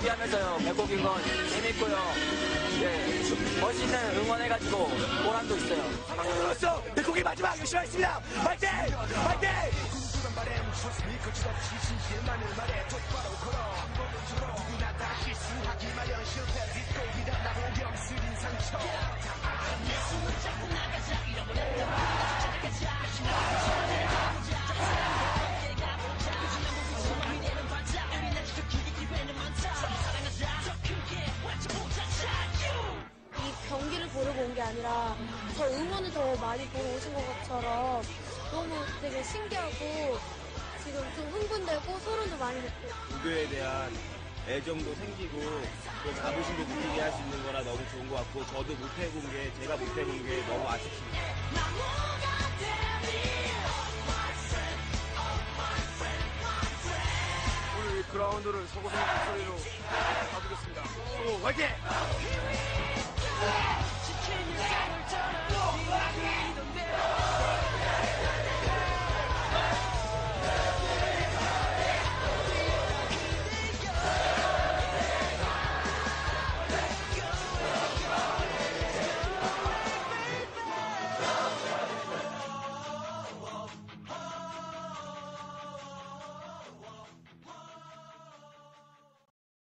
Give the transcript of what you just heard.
하면서요. 배꼽 인건 재밌고요. 예, 멋있는 응원해가지고 보람도 있어요. 그렇죠. 백국이 마지막 열심히 하겠습니다. 파이팅! 파이팅! 이 게 아니라 저 응원을 더 많이 보러 오신 것처럼 너무 되게 신기하고 지금 좀 흥분되고 소름도 많이 돋고 무교에 대한 애정도 생기고 그 자부심도 느끼게 할 수 있는 거라 너무 좋은 것 같고 저도 못 해본 게 제가 못 해본 게 너무 아쉽습니다. 오늘 이 그라운드를 서고생 목소리로 가보겠습니다. 오, 화이팅!